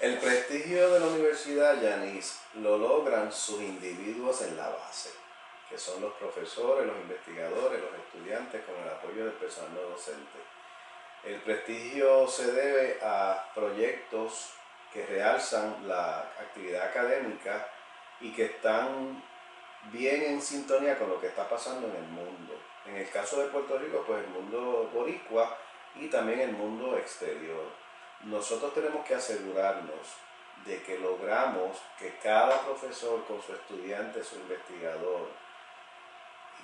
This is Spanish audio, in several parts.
El prestigio de la Universidad Yanis lo logran sus individuos en la base, que son los profesores, los investigadores, los estudiantes, con el apoyo del personal docente. El prestigio se debe a proyectos que realzan la actividad académica y que están bien en sintonía con lo que está pasando en el mundo. En el caso de Puerto Rico, pues el mundo boricua y también el mundo exterior nosotros tenemos que asegurarnos de que logramos que cada profesor con su estudiante, su investigador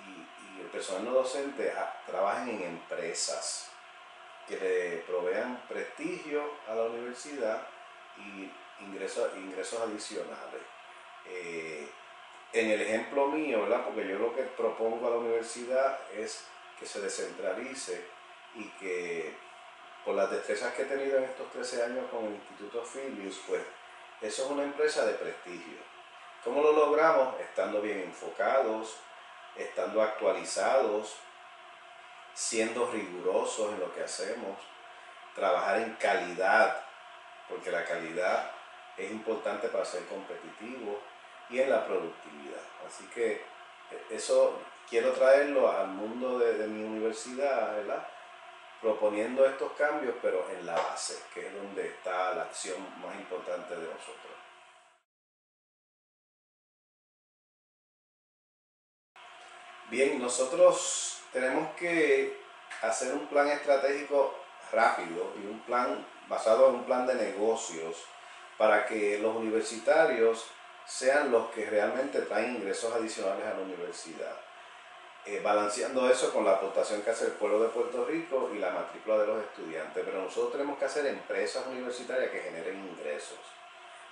y, el personal docente trabajen en empresas que le provean prestigio a la universidad y ingresos, ingresos adicionales. Eh, en el ejemplo mío, ¿verdad? porque yo lo que propongo a la universidad es que se descentralice y que por las destrezas que he tenido en estos 13 años con el Instituto Filius, pues eso es una empresa de prestigio. ¿Cómo lo logramos? Estando bien enfocados, estando actualizados, siendo rigurosos en lo que hacemos, trabajar en calidad, porque la calidad es importante para ser competitivo y en la productividad. Así que eh, eso quiero traerlo al mundo de, de mi universidad, ¿verdad? Proponiendo estos cambios, pero en la base, que es donde está la acción más importante de nosotros. Bien, nosotros tenemos que hacer un plan estratégico rápido y un plan basado en un plan de negocios para que los universitarios sean los que realmente traen ingresos adicionales a la universidad. Eh, balanceando eso con la aportación que hace el pueblo de Puerto Rico y la matrícula de los estudiantes. Pero nosotros tenemos que hacer empresas universitarias que generen ingresos.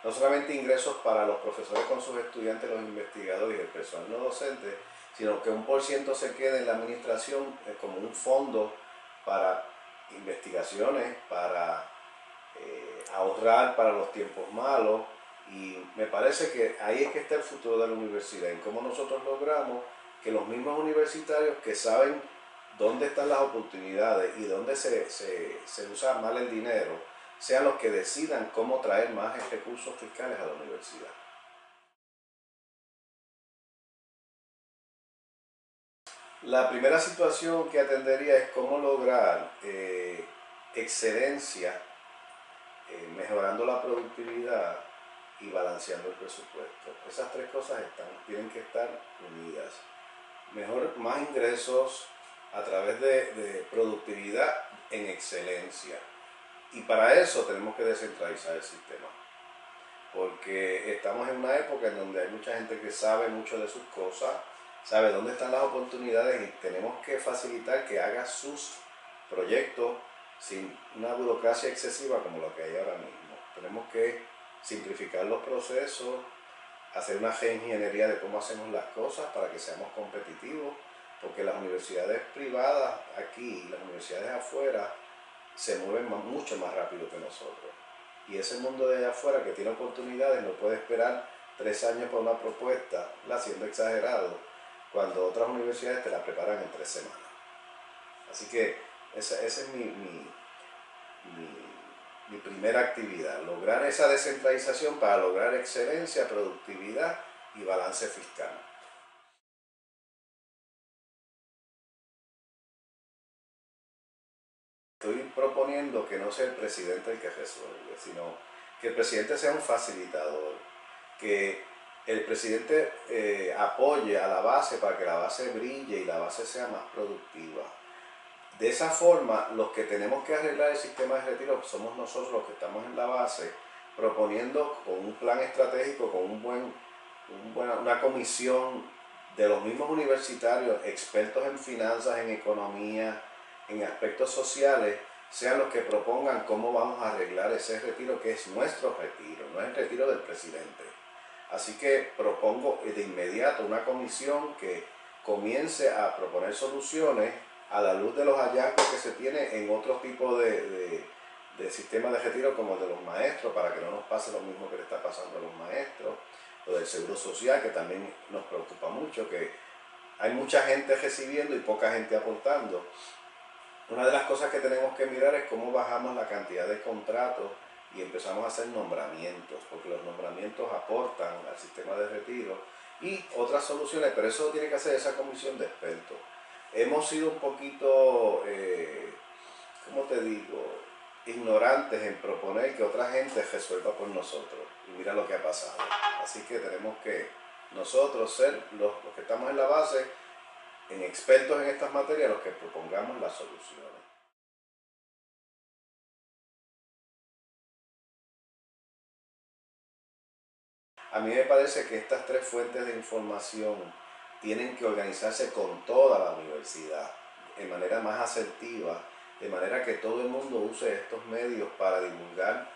No solamente ingresos para los profesores con sus estudiantes, los investigadores y el personal docente, sino que un por ciento se quede en la administración eh, como un fondo para investigaciones, para eh, ahorrar para los tiempos malos. Y me parece que ahí es que está el futuro de la universidad, en cómo nosotros logramos que los mismos universitarios que saben dónde están las oportunidades y dónde se, usa mal el dinero, sean los que decidan cómo traer más recursos fiscales a la universidad. La primera situación que atendería es cómo lograr eh, excelencia, eh, mejorando la productividad y balanceando el presupuesto. Esas tres cosas están, tienen que estar unidas mejor, más ingresos a través de, productividad en excelencia. Y para eso tenemos que descentralizar el sistema. Porque estamos en una época en donde hay mucha gente que sabe mucho de sus cosas, sabe dónde están las oportunidades y tenemos que facilitar que haga sus proyectos sin una burocracia excesiva como lo que hay ahora mismo. Tenemos que simplificar los procesos, hacer una ingeniería de cómo hacemos las cosas para que seamos competitivos, porque las universidades privadas aquí y las universidades afuera se mueven mucho más rápido que nosotros. Y ese mundo de allá afuera que tiene oportunidades no puede esperar tres años por una propuesta, la siendo exagerado, cuando otras universidades te la preparan en tres semanas. Así que esa, es mi primera actividad, lograr esa descentralización para lograr excelencia, productividad y balance fiscal. Estoy proponiendo que no sea el presidente el que resuelve, sino que el presidente sea un facilitador, que el presidente eh, apoye a la base para que la base brille y la base sea más productiva de esa forma, los que tenemos que arreglar el sistema de retiro somos nosotros los que estamos en la base, proponiendo con un plan estratégico, con un buen, una comisión de los mismos universitarios, expertos en finanzas, en economía, en aspectos sociales, sean los que propongan cómo vamos a arreglar ese retiro que es nuestro retiro, no es el retiro del presidente. Así que propongo de inmediato una comisión que comience a proponer soluciones a la luz de los hallazgos que se tiene en otros tipos de, de, sistemas de retiro como el de los maestros, para que no nos pase lo mismo que le está pasando a los maestros, o del seguro social, que también nos preocupa mucho, que hay mucha gente recibiendo y poca gente aportando. Una de las cosas que tenemos que mirar es cómo bajamos la cantidad de contratos y empezamos a hacer nombramientos, porque los nombramientos aportan al sistema de retiro y otras soluciones, pero eso tiene que hacer esa comisión de expertos. Hemos sido un poquito, eh, ¿cómo te digo?, ignorantes en proponer que otra gente resuelva por nosotros. Y mira lo que ha pasado. Así que tenemos que nosotros ser los, los que estamos en la base, en expertos en estas materias, los que propongamos las soluciones. A mí me parece que estas tres fuentes de información tienen que organizarse con toda la universidad de manera más asertiva, de manera que todo el mundo use estos medios para divulgar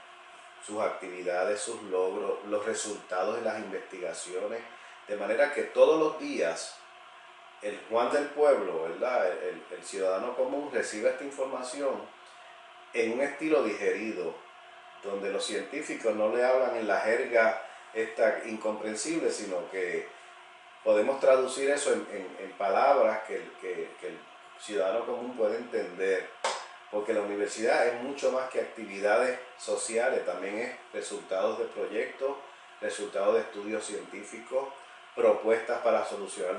sus actividades, sus logros, los resultados de las investigaciones, de manera que todos los días el Juan del pueblo, ¿verdad? El, el ciudadano común reciba esta información en un estilo digerido, donde los científicos no le hablan en la jerga esta incomprensible, sino que podemos traducir eso en, palabras que, el ciudadano común puede entender, porque la universidad es mucho más que actividades sociales, también es resultados de proyectos, resultados de estudios científicos, propuestas para solucionar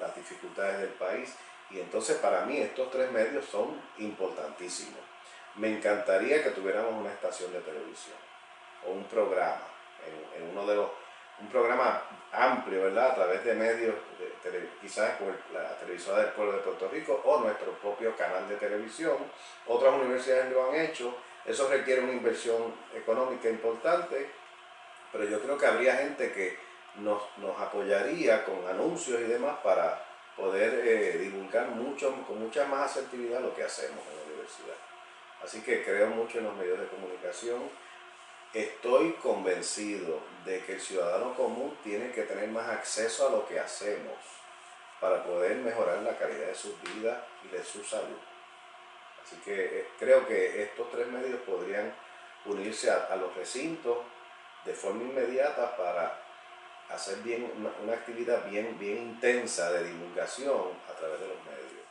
las dificultades del país. Y entonces para mí estos tres medios son importantísimos. Me encantaría que tuviéramos una estación de televisión o un programa en, uno de los, un programa amplio, ¿verdad? A través de medios, quizás por la televisora del pueblo de Puerto Rico o nuestro propio canal de televisión. Otras universidades lo han hecho. Eso requiere una inversión económica importante, pero yo creo que habría gente que nos, nos apoyaría con anuncios y demás para poder eh, divulgar mucho, con mucha más asertividad lo que hacemos en la universidad. Así que creo mucho en los medios de comunicación Estoy convencido de que el ciudadano común tiene que tener más acceso a lo que hacemos para poder mejorar la calidad de sus vidas y de su salud. Así que eh, creo que estos tres medios podrían unirse a, los recintos de forma inmediata para hacer bien una, actividad bien, bien intensa de divulgación a través de los medios.